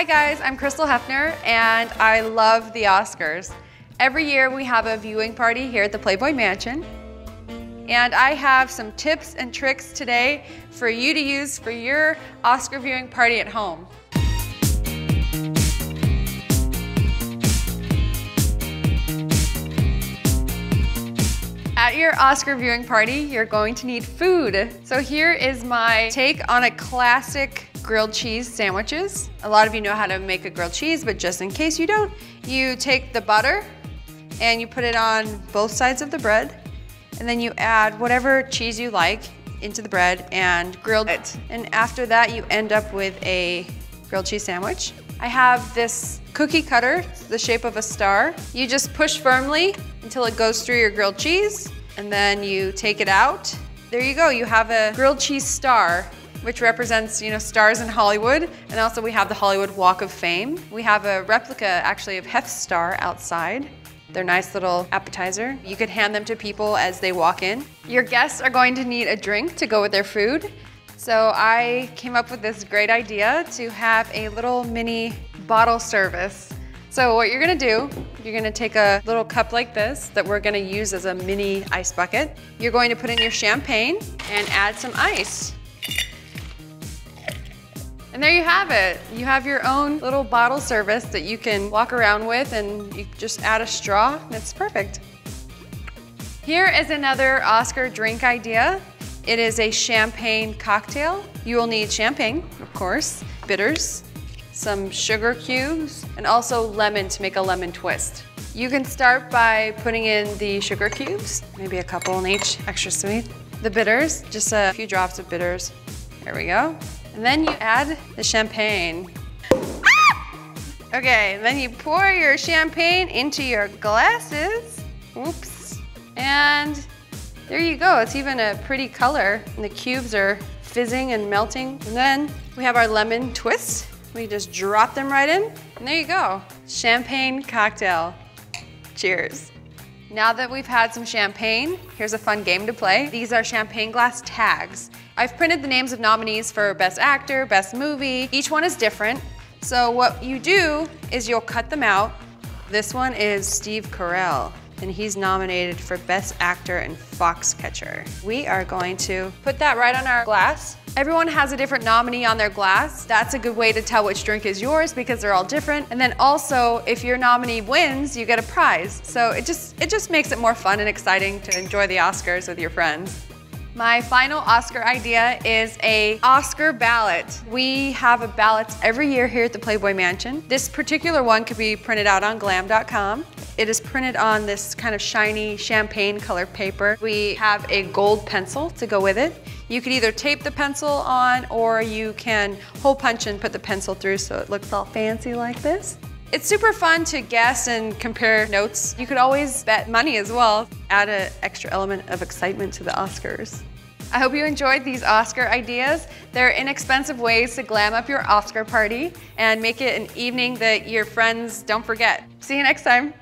Hi guys, I'm Crystal Hefner and I love the Oscars. Every year we have a viewing party here at the Playboy Mansion. And I have some tips and tricks today for you to use for your Oscar viewing party at home. At your Oscar viewing party, you're going to need food. So here is my take on a classic grilled cheese sandwiches. A lot of you know how to make a grilled cheese, but just in case you don't, you take the butter and you put it on both sides of the bread, and then you add whatever cheese you like into the bread and grill it. And after that, you end up with a grilled cheese sandwich. I have this cookie cutter, the shape of a star. You just push firmly until it goes through your grilled cheese, and then you take it out. There you go, you have a grilled cheese star which represents, you know, stars in Hollywood. And also we have the Hollywood Walk of Fame. We have a replica actually of Hef Star outside. They're nice little appetizer. You could hand them to people as they walk in. Your guests are going to need a drink to go with their food. So I came up with this great idea to have a little mini bottle service. So what you're gonna do, you're gonna take a little cup like this that we're gonna use as a mini ice bucket. You're going to put in your champagne and add some ice. And there you have it. You have your own little bottle service that you can walk around with and you just add a straw and it's perfect. Here is another Oscar drink idea. It is a champagne cocktail. You will need champagne, of course, bitters, some sugar cubes, and also lemon to make a lemon twist. You can start by putting in the sugar cubes, maybe a couple in each, extra sweet. The bitters, just a few drops of bitters. There we go. And then you add the champagne. Ah! Okay, then you pour your champagne into your glasses. Oops. And there you go. It's even a pretty color. And the cubes are fizzing and melting. And then we have our lemon twist. We just drop them right in. And there you go. Champagne cocktail. Cheers. Now that we've had some champagne, here's a fun game to play. These are champagne glass tags. I've printed the names of nominees for Best Actor, Best Movie. Each one is different. So what you do is you'll cut them out. This one is Steve Carell, and he's nominated for Best Actor and Foxcatcher. We are going to put that right on our glass. Everyone has a different nominee on their glass. That's a good way to tell which drink is yours because they're all different. And then also, if your nominee wins, you get a prize. So it just, it just makes it more fun and exciting to enjoy the Oscars with your friends. My final Oscar idea is a Oscar ballot. We have a ballot every year here at the Playboy Mansion. This particular one could be printed out on glam.com. It is printed on this kind of shiny champagne color paper. We have a gold pencil to go with it. You could either tape the pencil on or you can hole punch and put the pencil through so it looks all fancy like this. It's super fun to guess and compare notes. You could always bet money as well. Add an extra element of excitement to the Oscars. I hope you enjoyed these Oscar ideas. They're inexpensive ways to glam up your Oscar party and make it an evening that your friends don't forget. See you next time.